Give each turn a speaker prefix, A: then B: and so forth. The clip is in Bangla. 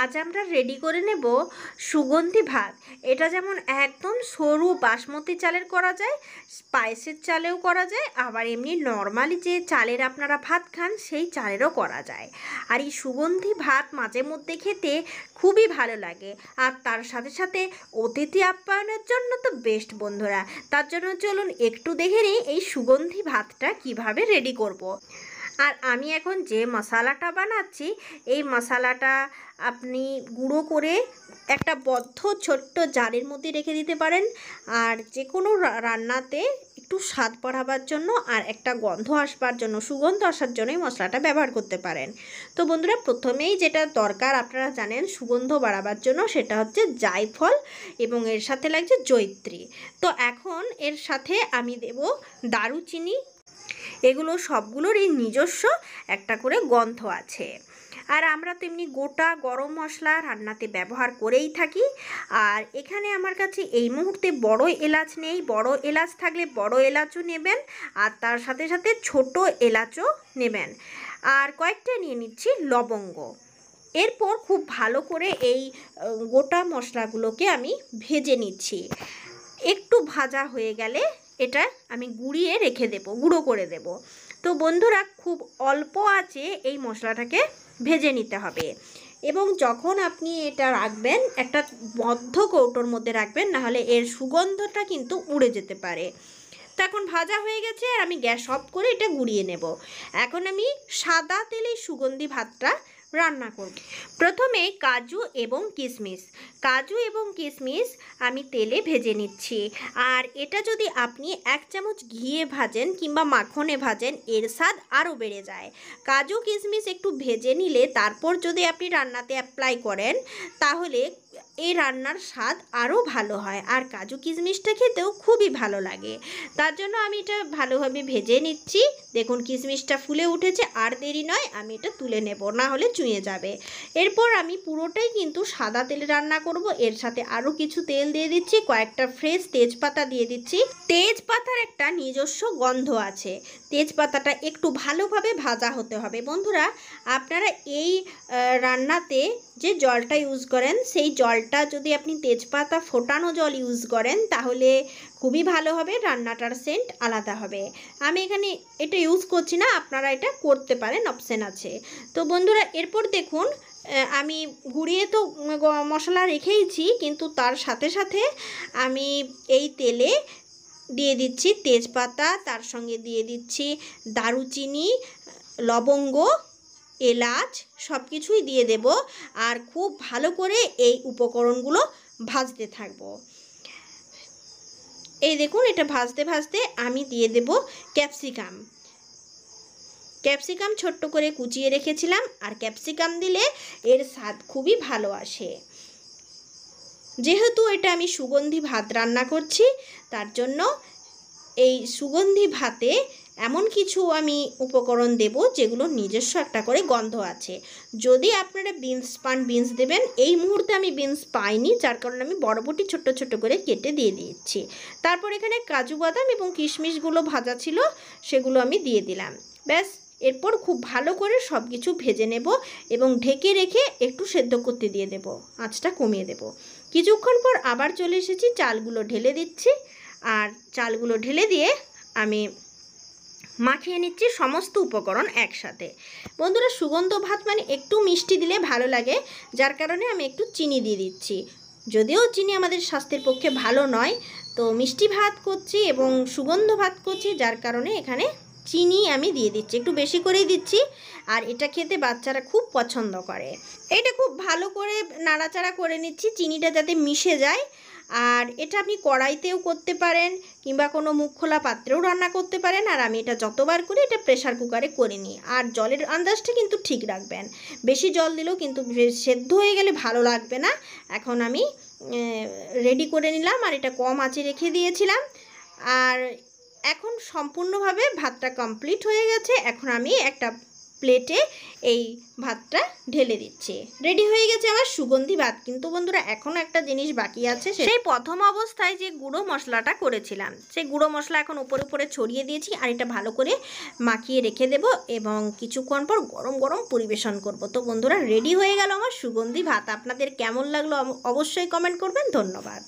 A: আজ আমরা রেডি করে নেব সুগন্ধি ভাত। এটা যেমন একদম সরু বাসমতি চালের করা যায়, স্পাইসের চালেও করা যায়, আবার এমনি নর্মালি যে চালের আপনারা ভাত খান, সেই চালেরও করা যায়। আর এই সুগন্ধি ভাত মাঝে মধ্যে খেতে খুবই ভালো লাগে। আর তার সাথে সাথে অতিথি আপ্যায়নের জন্য তো বেস্ট বন্ধুরা। তার জন্য চলুন একটু দেখে নিই এই সুগন্ধি ভাতটা কীভাবে রেডি করব। আর আমি এখন যে মশালাটা বানাচ্ছি, এই মশালাটা আপনি গুঁড়ো করে একটা বদ্ধ ছোট্ট জারের মধ্যে রেখে দিতে পারেন। আর যে কোনো রান্নাতে একটু স্বাদ বাড়াবার জন্য আর একটা গন্ধ আসবার জন্য, সুগন্ধ আসার জন্য এই মশলাটা ব্যবহার করতে পারেন। তো বন্ধুরা, প্রথমেই যেটা দরকার আপনারা জানেন, সুগন্ধ বাড়াবার জন্য সেটা হচ্ছে জায়ফল এবং এর সাথে লাগছে জৈত্রী তো এখন এর সাথে আমি দেব দারুচিনি এগুলো সবগুলোরই নিজস্ব একটা করে গন্ধ আছে। আর আমরা তেমনি গোটা গরম মশলা রান্নাতে ব্যবহার করেই থাকি। আর এখানে আমার কাছে এই মুহূর্তে বড় এলাচ নেই, বড় এলাচ থাকলে বড় এলাচও নেবেন, আর তার সাথে সাথে ছোট এলাচও নেবেন। আর কয়েকটা নিয়ে নিচ্ছি লবঙ্গ। এরপর খুব ভালো করে এই গোটা মশলাগুলোকে আমি ভেজে নিচ্ছি। একটু ভাজা হয়ে গেলে এটা আমি গুঁড়িয়ে রেখে দেব, গুঁড়ো করে দেব। তো বন্ধুরা, খুব অল্প আছে এই মশলাটাকে ভেজে নিতে হবে। এবং যখন আপনি এটা রাখবেন, একটা বদ্ধ কৌটোর মধ্যে রাখবেন, নাহলে এর সুগন্ধটা কিন্তু উড়ে যেতে পারে। তো এখন ভাজা হয়ে গেছে, আর আমি গ্যাস অফ করে এটা গুঁড়িয়ে নেব। এখন আমি সাদা তেলে সুগন্ধি ভাতটা রান্না করব। প্রথমে কাজু এবং কিশমিশ। কাজু এবং কিশমিশ আমি তেলে ভেজে নিচ্ছি। আর এটা যদি আপনি এক চামচ ঘিয়ে ভাজেন কিংবা মাখনে ভাজেন, এর স্বাদ আরও বেড়ে যায়। কাজু, কিশমিশ একটু ভেজে নিলে তারপর যদি আপনি রান্নাতে অ্যাপ্লাই করেন, তাহলে এই রান্নার স্বাদ আরও ভালো হয় আর কাজু কিশমিশটা খেতেও খুবই ভালো লাগে। তার জন্য আমি এটা ভালোভাবে ভেজে নিচ্ছি। দেখুন কিশমিশটা ফুলে উঠেছে, আর দেরি নয়, আমি এটা তুলে নেব, না হলে চুঁয়ে যাবে। এরপর আমি পুরোটাই কিন্তু সাদা তেলে রান্না করব। এর সাথে আরও কিছু তেল দিয়ে দিচ্ছি, কয়েকটা ফ্রেশ তেজপাতা দিয়ে দিচ্ছি। তেজপাতার একটা নিজস্ব গন্ধ আছে। তেজপাতাটা একটু ভালোভাবে ভাজা হতে হবে। বন্ধুরা, আপনারা এই রান্নাতে যে জলটা ইউজ করেন, সেই জলটা যদি আপনি তেজপাতা ফোটানো জল ইউজ করেন, তাহলে খুবই ভালো হবে, রান্নাটার সেন্ট আলাদা হবে। আমি এখানে এটা ইউজ করছি না, আপনারা এটা করতে পারেন অপশান আছে। তো বন্ধুরা, এরপর দেখুন আমি গুঁড়িয়ে তো মশলা রেখেইছি, কিন্তু তার সাথে সাথে আমি এই তেলে দিয়ে দিচ্ছি তেজপাতা, তার সঙ্গে দিয়ে দিচ্ছি দারুচিনি, লবঙ্গ এলাচ সব কিছুই দিয়ে দেব আর খুব ভালো করে এই উপকরণগুলো ভাজতে থাকব। এই দেখুন, এটা ভাজতে ভাজতে আমি দিয়ে দেব ক্যাপসিকাম। ক্যাপসিকাম ছোট্ট করে কুচিয়ে রেখেছিলাম আর ক্যাপসিকাম দিলে এর স্বাদ খুবই ভালো আসে। যেহেতু এটা আমি সুগন্ধি ভাত রান্না করছি, তার জন্য এই সুগন্ধি ভাতে এমন কিছু আমি উপকরণ দেব যেগুলো নিজস্ব একটা করে গন্ধ আছে। যদি আপনারা বিনস পান, বিনস দেবেন, এই মুহূর্তে আমি বিনস পাইনি, যার কারণে আমি বড়বটি ছোট্ট ছোট্ট করে কেটে দিয়ে দিচ্ছি। তারপর এখানে কাজু বাদাম এবং কিশমিশগুলো ভাজা ছিল, সেগুলো আমি দিয়ে দিলাম। ব্যাস, এরপর খুব ভালো করে সব কিছু ভেজে নেব এবং ঢেকে রেখে একটু সেদ্ধ করতে দিয়ে দেব, আঁচটা কমিয়ে দেব। কিছুক্ষণ পর আবার চলে এসেছি, চালগুলো ঢেলে দিচ্ছি। আর চালগুলো ঢেলে দিয়ে আমি মাখিয়ে নিচ্ছি সমস্ত উপকরণ একসাথে। বন্ধুরা, সুগন্ধ ভাত মানে একটু মিষ্টি দিলে ভালো লাগে, যার কারণে আমি একটু চিনি দিয়ে দিচ্ছি। যদিও চিনি আমাদের স্বাস্থ্যের পক্ষে ভালো নয়, তো মিষ্টি ভাত করছি এবং সুগন্ধ ভাত করছি, যার কারণে এখানে চিনি আমি দিয়ে দিচ্ছি। একটু বেশি করেই দিচ্ছি, আর এটা খেতে বাচ্চারা খুব পছন্দ করে। এটা খুব ভালো করে নাড়াচাড়া করে নিচ্ছি, চিনিটা যাতে মিশে যায় আর এটা আপনি কড়াইতেও করতে পারেন কিংবা কোনো মুখ খোলা পাত্রেও রান্না করতে পারেন। আর আমি এটা যতবার করি এটা প্রেশার কুকারে করে নিই। আর জলের আন্দাজটা কিন্তু ঠিক রাখবেন। বেশি জল দিলেও কিন্তু সেদ্ধ হয়ে গেলে ভালো লাগবে না। এখন আমি রেডি করে নিলাম আর এটা কম আঁচে রেখে দিয়েছিলাম। আর এখন সম্পূর্ণভাবে ভাতটা কমপ্লিট হয়ে গেছে। এখন আমি একটা প্লেটে এই ভাতটা ঢেলে দিচ্ছে। রেডি হয়ে গেছে আমার সুগন্ধি ভাত। কিন্তু বন্ধুরা এখনও একটা জিনিস বাকি আছে সেই প্রথম অবস্থায় যে গুঁড়ো মশলাটা করেছিলাম, সেই গুঁড়ো মশলা এখন উপরে উপরে ছড়িয়ে দিয়েছি আর এটা ভালো করে মাখিয়ে রেখে দেব এবং কিছুক্ষণ পর গরম গরম পরিবেশন করব। তো বন্ধুরা রেডি হয়ে গেল আমার সুগন্ধি ভাত। আপনাদের কেমন লাগল অবশ্যই কমেন্ট করবেন। ধন্যবাদ।